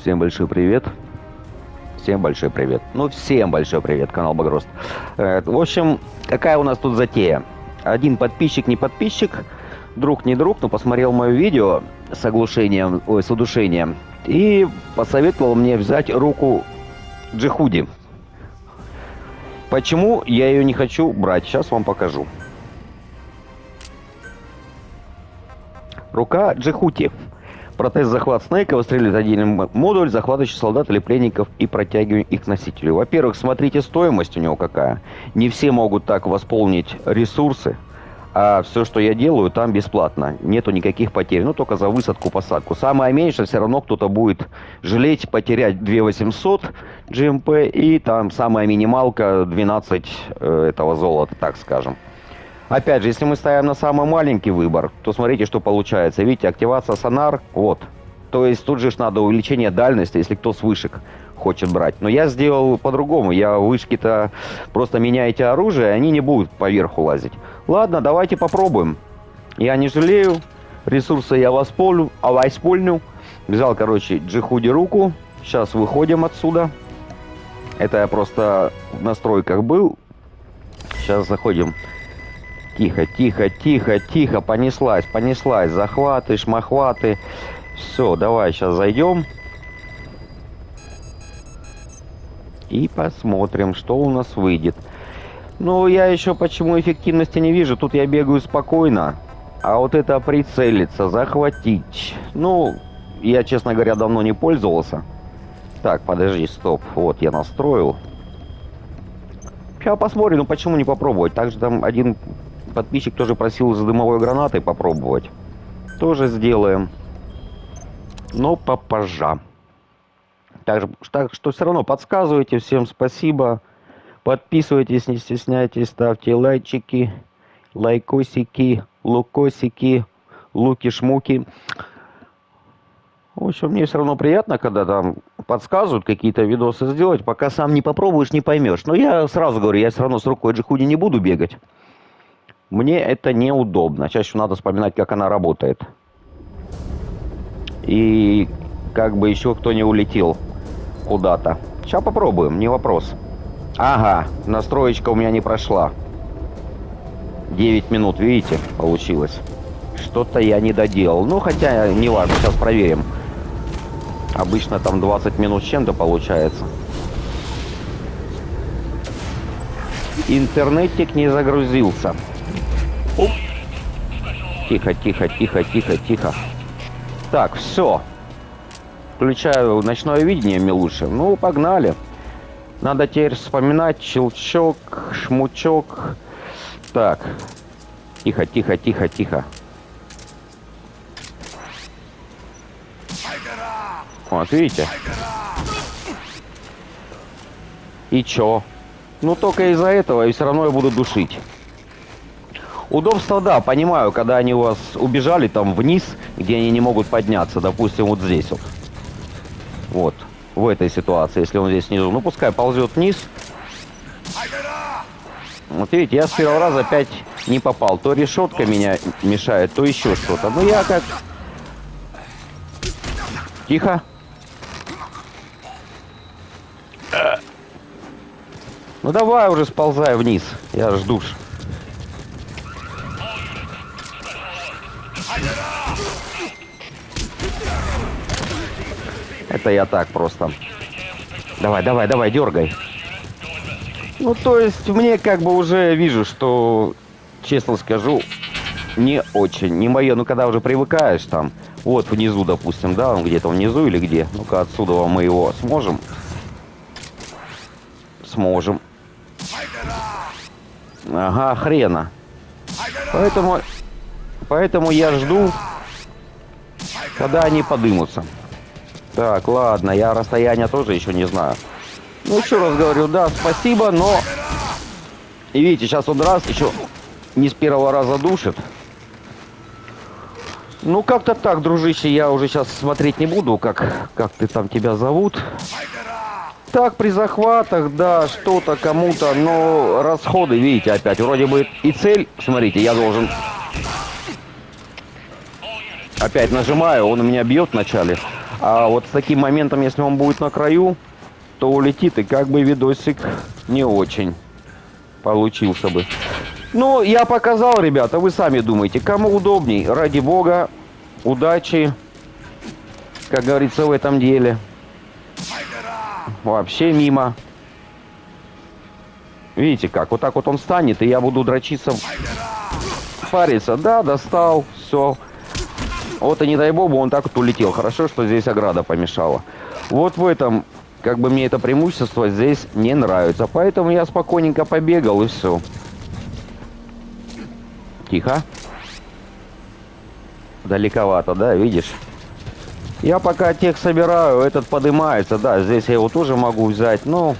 Всем большой привет. Всем большой привет. Ну, всем большой привет, канал Багрост. Э, в общем, какая у нас тут затея? Один подписчик, не подписчик, друг, не друг, но посмотрел мое видео с оглушением, ой, с удушением, и посоветовал мне взять руку Джихуди. Почему я ее не хочу брать? Сейчас вам покажу. Рука Джихути. Протез захват Снейка выстреливает отдельный модуль, захватывающий солдат или пленников и протягиваем их к носителю. Во-первых, смотрите стоимость у него какая. Не все могут так восполнить ресурсы, а все, что я делаю, там бесплатно. Нету никаких потерь, ну только за высадку-посадку. Самое меньшее, все равно кто-то будет жалеть потерять 2800 GMP и там самая минималка 12 э, этого золота, так скажем. Опять же, если мы ставим на самый маленький выбор, то смотрите, что получается. Видите, активация сонар, вот. То есть тут же надо увеличение дальности, если кто с вышек хочет брать. Но я сделал по-другому. Я вышки-то просто меняете оружие, они не будут поверху лазить. Ладно, давайте попробуем. Я не жалею. Ресурсы я воспольну, а воспольню. Взял, короче, джихуди руку. Сейчас выходим отсюда. Это я просто в настройках был. Сейчас заходим Тихо, тихо, тихо, тихо, понеслась, понеслась. Захваты, шмахваты. Все, давай сейчас зайдем. И посмотрим, что у нас выйдет. Ну, я еще почему эффективности не вижу. Тут я бегаю спокойно. А вот это прицелиться, захватить. Ну, я, честно говоря, давно не пользовался. Так, подожди, стоп. Вот, я настроил. Сейчас посмотрим, ну почему не попробовать. Также там один Подписчик тоже просил за дымовой гранатой попробовать. Тоже сделаем. Но попозже. Так, так что все равно подсказывайте. Всем спасибо. Подписывайтесь, не стесняйтесь, ставьте лайчики, лайкосики, лукосики, луки-шмуки. В общем, мне все равно приятно, когда там подсказывают какие-то видосы сделать. Пока сам не попробуешь, не поймешь. Но я сразу говорю, я все равно с рукой джихуди не буду бегать. Мне это неудобно. Чаще надо вспоминать, как она работает. И как бы еще кто не улетел куда-то. Сейчас попробуем, не вопрос. Ага, настроечка у меня не прошла. 9 минут, видите, получилось. Что-то я не доделал. Ну, хотя, не важно, сейчас проверим. Обычно там 20 минут чем-то получается. Интернетик не загрузился. Оп. Тихо, тихо, тихо, тихо, тихо. Так, все. Включаю ночное видение, Милуша. Ну, погнали. Надо теперь вспоминать щелчок, шмучок. Так. Тихо, тихо, тихо, тихо. Вот, видите? И чё? Ну, только из-за этого, и все равно я буду душить. Удобство, да, понимаю, когда они у вас убежали там вниз, где они не могут подняться, допустим, вот здесь вот. Вот, в этой ситуации, если он здесь снизу. Ну, пускай ползет вниз. Вот видите, я с первого раза опять не попал. То решетка меня мешает, то еще что-то. Ну, я как... Тихо. Ну, давай уже сползай вниз. Я жду. Это я так просто. Давай, давай, давай, дергай. Ну, то есть, мне как бы уже вижу, что, честно скажу, не очень, не мое. Ну, когда уже привыкаешь там, вот внизу, допустим, да, он где-то внизу или где. Ну-ка, отсюда мы его сможем? Сможем. Ага, хрена. Поэтому, поэтому я жду, когда они подымутся. Так, ладно, я расстояние тоже еще не знаю. Ну, еще раз говорю, да, спасибо, но... И видите, сейчас он раз еще не с первого раза душит. Ну, как-то так, дружище, я уже сейчас смотреть не буду, как, как ты там тебя зовут. Так, при захватах, да, что-то кому-то, но расходы, видите, опять, вроде бы и цель, смотрите, я должен... Опять нажимаю, он у меня бьет вначале. А вот с таким моментом, если он будет на краю, то улетит, и как бы видосик не очень получился бы. Ну, я показал, ребята, вы сами думаете, кому удобней. Ради бога, удачи, как говорится, в этом деле. Вообще мимо. Видите как, вот так вот он станет, и я буду дрочиться, париться. Да, достал, все. Вот и не дай богу, он так вот улетел. Хорошо, что здесь ограда помешала. Вот в этом, как бы мне это преимущество здесь не нравится. Поэтому я спокойненько побегал и все. Тихо. Далековато, да, видишь? Я пока тех собираю, этот поднимается, да, здесь я его тоже могу взять, но...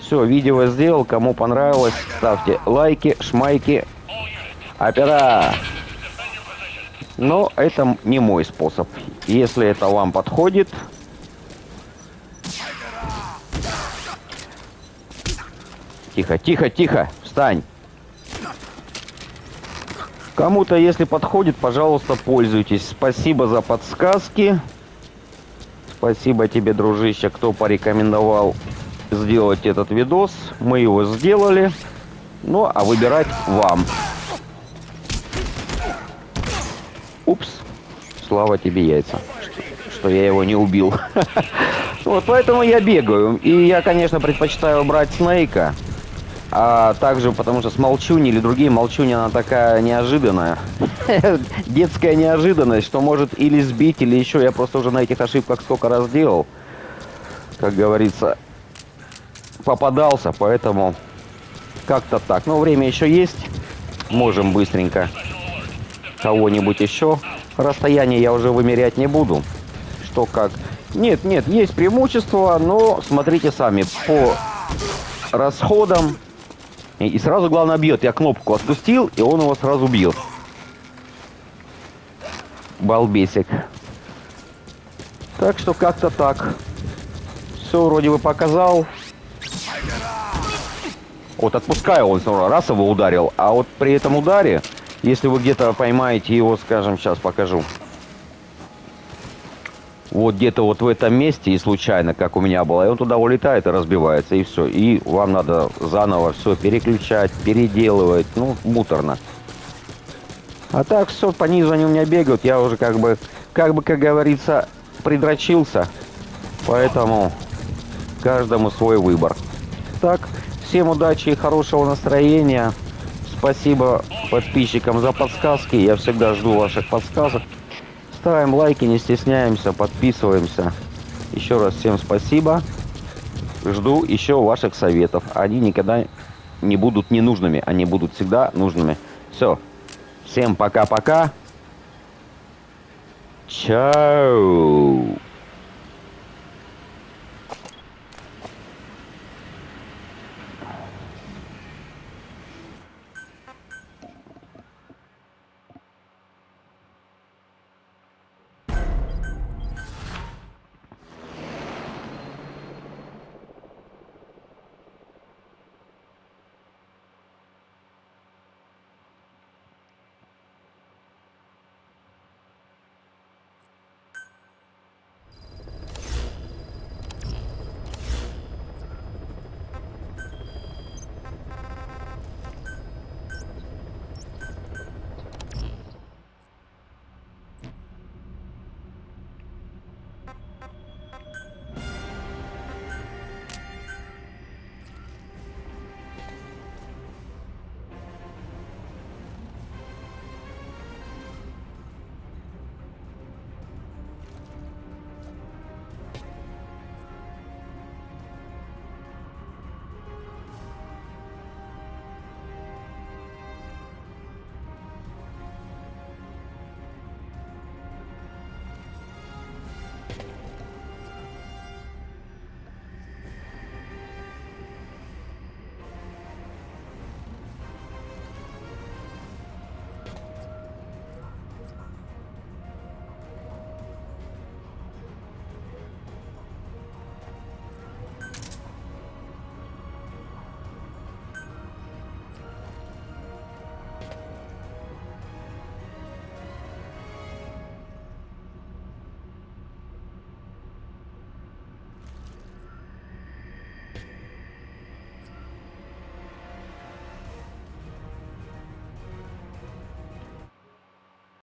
Все, видео сделал, кому понравилось, ставьте лайки, шмайки. Опера! Но это не мой способ. Если это вам подходит... Тихо, тихо, тихо, встань. Кому-то, если подходит, пожалуйста, пользуйтесь. Спасибо за подсказки. Спасибо тебе, дружище, кто порекомендовал сделать этот видос. Мы его сделали. Ну, а выбирать вам. Упс. Слава тебе яйца. Что, я его не убил. Вот поэтому я бегаю. И я, конечно, предпочитаю брать Снейка. А также потому что с Молчуни или другие Молчуни, она такая неожиданная. Детская неожиданность, что может или сбить, или еще. Я просто уже на этих ошибках столько раз делал. Как говорится, попадался, поэтому как-то так. Но время еще есть. Можем быстренько кого-нибудь еще. Расстояние я уже вымерять не буду. Что как. Нет, нет, есть преимущество, но смотрите сами. По расходам и, и сразу, главное, бьет. Я кнопку отпустил, и он его сразу бьет. Балбесик. Так что как-то так. Все вроде бы показал. Вот отпускаю, он снова раз его ударил. А вот при этом ударе, если вы где-то поймаете его, скажем, сейчас покажу вот где-то вот в этом месте и случайно, как у меня было, и он туда улетает и разбивается, и все. И вам надо заново все переключать, переделывать, ну, муторно. А так все, по низу они у меня бегают, я уже как бы, как бы, как говорится, придрочился. Поэтому каждому свой выбор. Так, всем удачи и хорошего настроения. Спасибо подписчикам за подсказки. Я всегда жду ваших подсказок. Ставим лайки, не стесняемся, подписываемся. Еще раз всем спасибо. Жду еще ваших советов. Они никогда не будут ненужными, они будут всегда нужными. Все. Всем пока-пока. Чао.